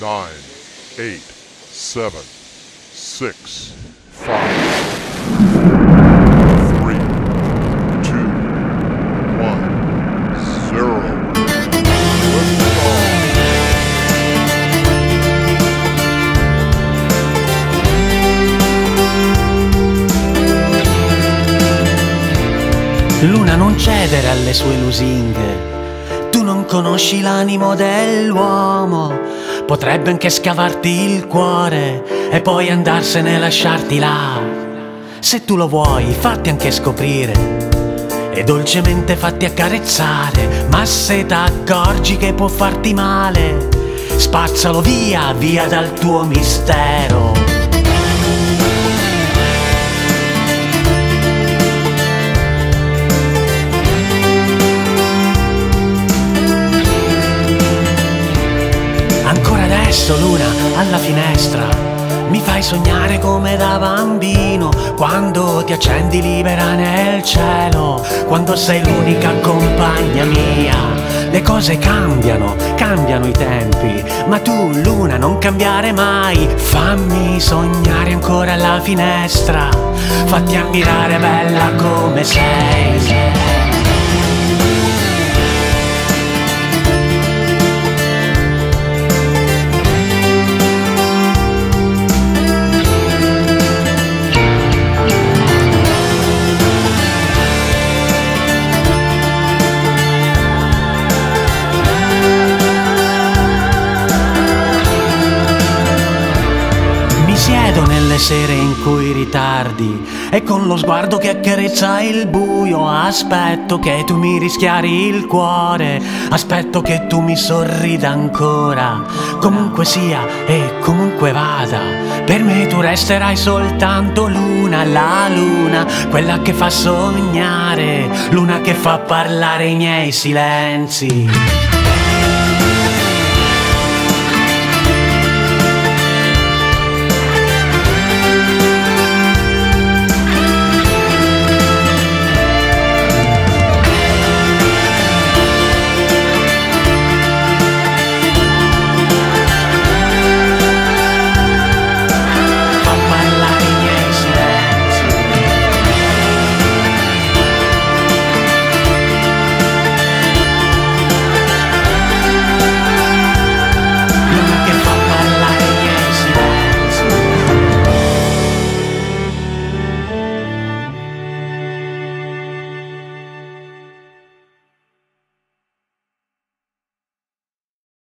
nine, eight, seven, six, five, three, two, one, zero. Luna non cedere alle sue lusinghe. Tu non conosci l'animo dell'uomo. Potrebbe anche scavarti il cuore e poi andarsene e lasciarti là. Se tu lo vuoi, fatti anche scoprire. E dolcemente fatti accarezzare. Ma se t'accorgi che può farti male, spazzalo via, via dal tuo mistero. Adesso, Luna, alla finestra, mi fai sognare come da bambino, quando ti accendi libera nel cielo, quando sei l'unica compagna mia. Le cose cambiano, cambiano i tempi, ma tu, Luna, non cambiare mai. Fammi sognare ancora alla finestra, fatti ammirare bella come sei. Siedo nelle sere in cui ritardi e con lo sguardo che accarezza il buio aspetto che tu mi rischiari il cuore, aspetto che tu mi sorrida ancora. Comunque sia e comunque vada, per me tu resterai soltanto luna, la luna, quella che fa sognare, luna che fa parlare i miei silenzi.